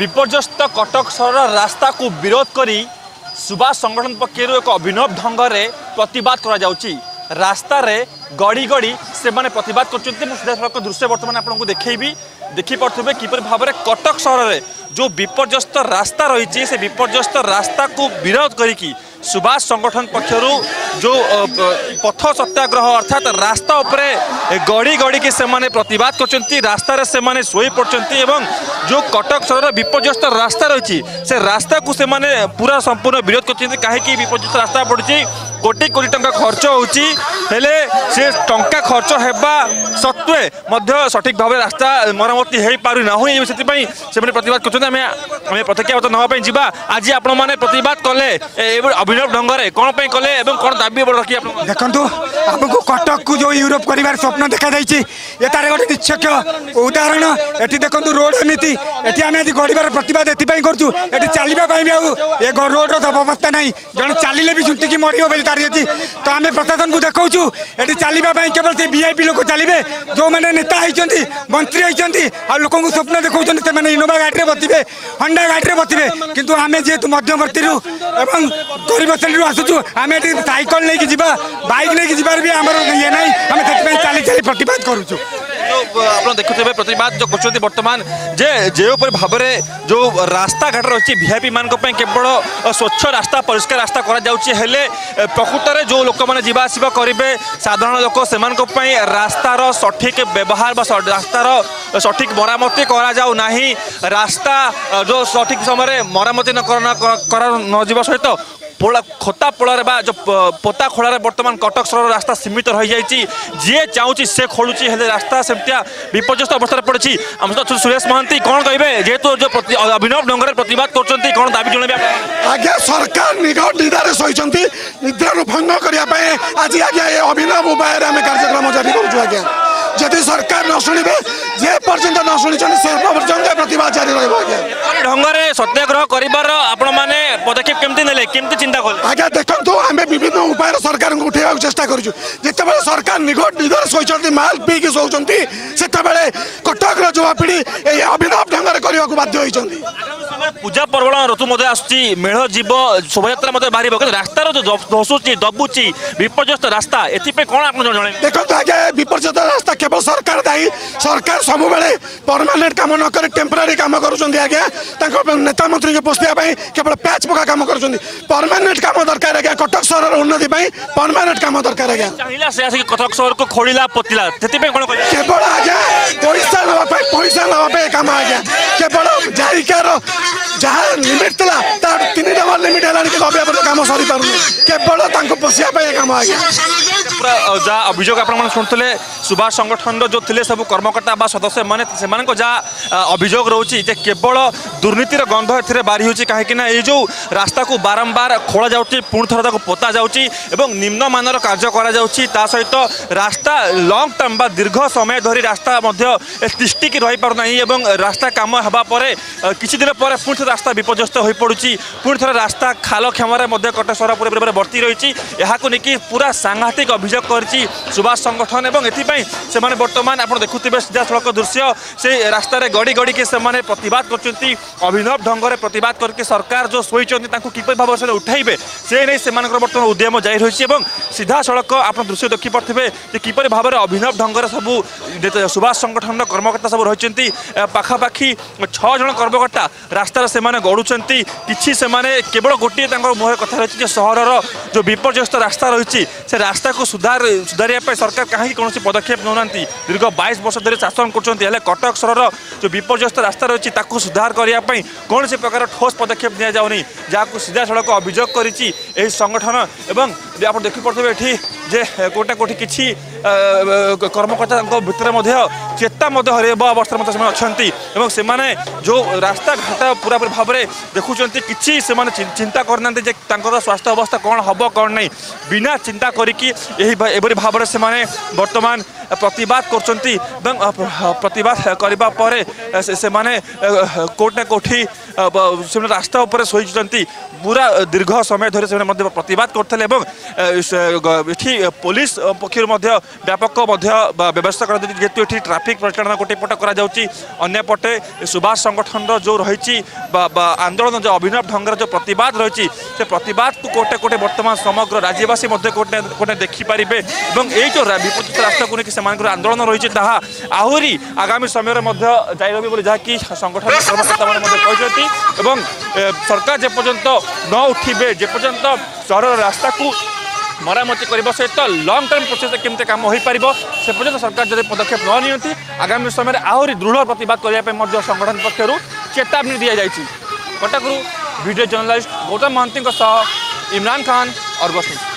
বিপর্যস্ত কটক সহর রাস্তাকে বিরোধ করে সুভাষ সংগঠন পক্ষর এক অভিনব ঢঙ্গরে প্রতবাদ করা যাচ্ছে রাস্তায় গড়ি গড়ি সে প্রতবাদ করছেন সিধাসলখ দৃশ্য বর্তমানে আপনার দেখেবি দেখিপারে কিপর ভাবে কটক সহরের যে বিপর্যস্ত রাস্তা রয়েছে সে বিপর্যস্ত রাস্তাকে বিরোধ করি सुभाष संगठन पक्षर जो पथ सत्याग्रह अर्थात रास्ता उपर गड़ी गड़ी की सेमाने प्रतिवाद कर रास्तार से शोई पड़ते जो कटक सहर विपर्यस्त रास्ता रही से रास्ता को सेमाने पूरा संपूर्ण विरोध करपर्यस्त रास्ता पड़ी কোটি কোটি টঙ্কা খরচ হচ্ছে হলে সে টঙ্কা খরচ হওয়া সত্ত্বে মধ্য সঠিক ভাবে রাস্তা মরামতি হয়ে পু না সেপাই সে প্রতবাদ করছেন আমি আমি প্রতিজ্ঞাবদ্ধ নেওয়া যা আজ আপনার মানে প্রতবাদ কলে অভিনব ঢঙ্গরে কোণ কলে এবং কোণ দাবি রাখি দেখুন আমি কটক কু যে ইউরোপ করবার স্বপ্ন দেখা যাই এটার গোটে নিচ্ছক উদাহরণ এটি দেখুন রোড এমিতি এটি আমি আজ গড়িবার প্রতবাদ এপাই করছু এটি চালা বি আ রোডর অবস্থা নাই জন চালে বি ঝুঁটিকি মরিব বলে કાર્યથી તો આમે પ્રશાસનକୁ ଦେଖାଉଛୁ ଏଠି ଚାଲିବା ପାଇଁ କେବଳ ସେ ଭିଆଇପି ଲୋକ ଚାଲିବେ ଯେଉଁମାନେ ନେତା ହେଇଛନ୍ତି ମନ୍ତ୍ରୀ ହେଇଛନ୍ତି ଆଉ ଲୋକଙ୍କୁ ସ୍ୱପ୍ନ ଦେଖାଉଛନ୍ତି ସେମାନେ ଇନୋଭା ଗାଡ଼ିରେ ବସିବେ ହଣ୍ଡା ଗାଡ଼ିରେ ବସିବେ କିନ୍ତୁ ଆମେ ଯେହେତୁ ମଧ୍ୟବର୍ତ୍ତୀରୁ ଏବଂ ଗରିବ ଶ୍ରେଣୀରୁ ଆସୁଛୁ ଆମେ ଏଠି ସାଇକେଲ ନେଇକି ଯିବା ବାଇକ୍ ନେଇକି ଯିବାର ବି ଆମର ଇଏ ନାହିଁ ଆମେ ସେଥିପାଇଁ ଚାଲି ଚାଲି ପ୍ରତିବାଦ କରୁଛୁ আপনার দেখুবে প্রতিবাদ করছেন বর্তমান যে যেপরি ভাবে যে রাস্তাঘাট রয়েছে ভিআইপি মান কেবল স্বচ্ছ রাস্তা পরিষ্কার রাস্তা করা যাচ্ছে হলে প্রকৃতরে যে লোক মানে যা আসা করবে সাধারণ লোক সে রাস্তার সঠিক ব্যবহার বা রাস্তার সঠিক মরামতি করা যাও না রাস্তা যে সঠিক সময় মরামতি করা নযা সহ ଫଳ ଖତା ଫଳରେ ବା ପତା ଖୋଳାରେ ବର୍ତ୍ତମାନ କଟକ ସହର ରାସ୍ତା ସୀମିତ ରହିଯାଇଛି ଯିଏ ଚାହୁଁଛି ସେ ଖୋଳୁଛି ହେଲେ ରାସ୍ତା ସେମିତିଆ ବିପର୍ଯ୍ୟସ୍ତ ଅବସ୍ଥାରେ ପଡ଼ିଛି ଆମ ସହିତ ସୁରେଶ ମହାନ୍ତି କ'ଣ କହିବେ ଯେହେତୁ ଅଭିନବ ଡଙ୍ଗରେ ପ୍ରତିବାଦ କରୁଛନ୍ତି କ'ଣ ଦାବି ଜଣାଇବେ ଆଜ୍ଞା ସରକାର ନିଘ ନିଦାରେ ଶୋଇଛନ୍ତି ନିଦ୍ରାରୁ ଭଙ୍ଗ କରିବା ପାଇଁ ଆଜି ଆଜ୍ଞା ଏ ଅଭିନବ ଉପାୟରେ ଆମେ କାର୍ଯ୍ୟକ୍ରମ ଜାରି କରୁଛୁ ଆଜ୍ଞା ଯଦି ସରକାର ନ ଶୁଣିବେ ଯେ ପର୍ଯ୍ୟନ୍ତ ନ ଶୁଣିଛନ୍ତି ସେ জারি রহব আজ্ঞা ঢঙ্গরে সত্যাগ্রহ করবার আপন মানে পদক্ষেপ কেমতি নেলে কেমতি চিন্তা কলে আজ্ঞা দেখন্তু আমি বিভিন্ন উপায়ের সরকারকে উঠাইবাক চেষ্টা করছু যেতবেলে সরকার নিকট নিদর শোইছন্তি মাল পিকি শোইছন্তি সেতবেলে কটকর যুবপিঢ়ি এই অভিনব ঢঙ্গরে করিবাকু বাধ্য হইছন্তি পূজা পর্বণ ঋতু মধ্যে আসুচি মেঢ় যাব শোভাযাত্রা মধ্যে বাহার কিন্তু রাস্তার যে ধসুচি দবুচি বিপর্যস্ত রাস্তা এথিপে কোণ আপনার জনে দেখুন আজ্ঞা বিপর্যস্ত রাস্তা কেবল সরকার দায়ী সরকার সবুবেলে পরমানেন্ট কাম নকরে টেম্পোরারি टेम्पोरारी काम କରୁଛନ୍ତି ଆଜ୍ଞା ତାଙ୍କ ନେତା ମନ୍ତ୍ରୀଙ୍କୁ ପୋଷିବା ପାଇଁ କେବଳ ପ୍ୟାଚ୍ ପକା କାମ କରୁଛନ୍ତି ପରମାନେଣ୍ଟ କାମ ଦରକାର ଆଜ୍ଞା କଟକ ସହରର ଉନ୍ନତି ପାଇଁ ପରମାନେଣ୍ଟ କାମ ଦରକାର ଆଜ୍ଞା ଚାହିଁଲା ସେ ଆସିକି କଟକ ସହରକୁ ଖୋଳିଲା ପୋତିଲା ସେଥିପାଇଁ କ'ଣ କେବଳ ଆଜ୍ଞା ପଇସା ନେବା ପାଇଁ ପଇସା ନେବା ପାଇଁ କାମ ଆଜ୍ଞା କେବଳ ଜାରିକାର ଯାହା ଲିମିଟ୍ ଥିଲା ତା ତିନି ନମ୍ବର ଲିମିଟ୍ ହେଲାଣି ନବେ ପର୍ଯ୍ୟନ୍ତ କାମ ସରିପାରୁନି କେବଳ ତାଙ୍କୁ ପୋଷିବା ପାଇଁ ଏ କାମ ଆଜ୍ଞା ପୁରା ଯାହା ଅଭିଯୋଗ ଆପଣମାନେ ଶୁଣୁଥିଲେ ସୁଭାଷ ସଂଗଠନର ଯେଉଁ ଥିଲେ ସବୁ କର୍ମକର୍ତ୍ତା ବା ସଦସ୍ୟମାନେ ସେମାନଙ୍କ ଯାହା ଅଭିଯୋଗ ରହୁଛି ଯେ କେବଳ ଦୁର୍ନୀତିର ଗନ୍ଧ ଏଥିରେ ବାରି ହେଉଛି କାହିଁକି ନା ଏଇ ଯେଉଁ ରାସ୍ତାକୁ ବାରମ୍ବାର ଖୋଳା ଯାଉଛି ପୁଣି ଥର ତାକୁ ପୋତା ଯାଉଛି ଏବଂ ନିମ୍ନମାନର କାର୍ଯ୍ୟ କରାଯାଉଛି ତା ସହିତ ରାସ୍ତା ଲଙ୍ଗ୍ ଟର୍ମ ବା ଦୀର୍ଘ ସମୟ ଧରି ରାସ୍ତା ମଧ୍ୟ ତିଷ୍ଟିକି ରହିପାରୁନାହିଁ ଏବଂ ରାସ୍ତା କାମ ହେବା ପରେ କିଛି ଦିନ ପରେ ପୁଣି পুঁথ রাস্তা বিপর্যস্ত হয়ে পড়ুছি পুঁ থরে রাস্তা খাল ক্ষমার মধ্যে কটক সহর পুরোপুরি ভাবে ভর্তি রয়েছে এখন নিকি পুরা সাংঘাতিক অভিযোগ করেছি সুভাষ সংগঠন এবং এপাই সে বর্তমান আপনার দেখুবে সিধাসলখ দৃশ্য সেই রাস্তায় গড়ি গড়িকি সে প্রতবাদ করছেন অভিনব ঢঙ্গরে প্রতবাদ করি সরকার যে শোইছেন তাঁর কিপর ভাবে সে উঠাইবে সে নিয়ে সে বর্তমান উদ্যম জারি রয়েছে এবং সিধাসলখ আপনার দৃশ্য দেখিপারে যে কিপর ভাবে অভিনব ঢঙ্গরে সবু সুভাষ সংগঠন কর্মকর্তা সব রয়েছেন পাখাপাখি ছজন কর্মকর্তা রাস্তার সেমানে গড়ুচন্তি কিছু সেমানে কেবল গোটিয়ে তাঙ্কর মুহে কথা রয়েছে যে সহরর যে বিপর্যস্ত রাস্তা রয়েছে সে রাস্তাকে সুধার সুধারিয়া পাই সরকার কাহি কোনসি পদক্ষেপ নেউনান্তি দীর্ঘ 22 বর্ষ ধরে শাসন করছন্তি হেলে কটক সহরর যে বিপর্যস্ত রাস্তা রয়েছে তাকে সুধার করিয়া পাই কোনসি প্রকার ঠোস পদক্ষেপ নিয়া যাওনি সিধা সড়ক অভিযোগ করেছি এই সংগঠন এবং আপনার দেখিপারে এটি ଯେ କୋଟା କୋଠି କିଛି କର୍ମକର୍ତ୍ତାଙ୍କ ଭିତରେ ମଧ୍ୟ ଚେତା ମଧ୍ୟ ହରାଇବା ଅବସ୍ଥାରେ ମଧ୍ୟ ସେମାନେ ଅଛନ୍ତି ଏବଂ ସେମାନେ ଯେଉଁ ରାସ୍ତାଘାଟ ପୁରାପୁରି ଭାବରେ ଦେଖୁଛନ୍ତି କିଛି ସେମାନେ ଚିନ୍ତା କରିନାହାନ୍ତି ଯେ ତାଙ୍କର ସ୍ୱାସ୍ଥ୍ୟ ଅବସ୍ଥା କ'ଣ ହେବ କ'ଣ ନାହିଁ ବିନା ଚିନ୍ତା କରିକି ଏହି ଏଭଳି ଭାବରେ ସେମାନେ ବର୍ତ୍ତମାନ ପ୍ରତିବାଦ କରୁଛନ୍ତି ଏବଂ ପ୍ରତିବାଦ କରିବା ପରେ ସେମାନେ କୋଉଠି ନା କୋଉଠି ସେମାନେ ରାସ୍ତା ଉପରେ ଶୋଇଛନ୍ତି ପୁରା ଦୀର୍ଘ ସମୟ ଧରି ସେମାନେ ମଧ୍ୟ ପ୍ରତିବାଦ କରିଥିଲେ ଏବଂ ଏଠି ପୋଲିସ ପକ୍ଷରୁ ମଧ୍ୟ ବ୍ୟାପକ ମଧ୍ୟ ବ୍ୟବସ୍ଥା କରାଯାଉଛି ଯେହେତୁ ଏଠି ଟ୍ରାଫିକ୍ ପରିଚାଳନା ଗୋଟିଏ ପଟ କରାଯାଉଛି ଅନ୍ୟପଟେ ସୁଭାଷ ସଂଗଠନର ଯେଉଁ ରହିଛି ଆନ୍ଦୋଳନ ଯେଉଁ ଅଭିନବ ଢଙ୍ଗର ଯେଉଁ ପ୍ରତିବାଦ ରହିଛି ସେ ପ୍ରତିବାଦକୁ କୋଟେ କୋଟେ ବର୍ତ୍ତମାନ ସମଗ୍ର ରାଜ୍ୟବାସୀ ମଧ୍ୟ କୋଟେ କୋଟେ ଦେଖିପାରିବେ ଏବଂ ଏଇ ଯେଉଁ ବିପର୍ଯ୍ୟସ୍ତ ରାସ୍ତାକୁ ନେଇକି ସେମାନଙ୍କର ଆନ୍ଦୋଳନ ରହିଛି ତାହା ଆହୁରି ଆଗାମୀ ସମୟରେ ମଧ୍ୟ ଜାରି ରହିବ ବୋଲି ଯାହାକି ସଂଗଠନ କର୍ମକର୍ତ୍ତାମାନେ ମଧ୍ୟ କହିଛନ୍ତି এবং সরকার যে পর্যন্ত ন উঠিবে যে পর্যন্ত সহরর রাস্তাকু ମରାମତି କରିବା ସହିତ ଲଙ୍ଗ୍ ଟର୍ମ ପ୍ରୋସେସ୍ କେମିତି କାମ ହୋଇପାରିବ ସେ ପର୍ଯ୍ୟନ୍ତ ସରକାର ଯଦି ପଦକ୍ଷେପ ନ ନିଅନ୍ତି ଆଗାମୀ ସମୟରେ ଆହୁରି ଦୃଢ଼ ପ୍ରତିବାଦ କରିବା ପାଇଁ ମଧ୍ୟ ସଂଗଠନ ପକ୍ଷରୁ ଚେତାବନୀ ଦିଆଯାଇଛି କଟକରୁ ଭିଡ଼ିଓ ଜର୍ଣ୍ଣାଲିଷ୍ଟ ଗୌତମ ମହାନ୍ତିଙ୍କ ସହ ଇମ୍ରାନ ଖାନ ଅର୍ଗସ୍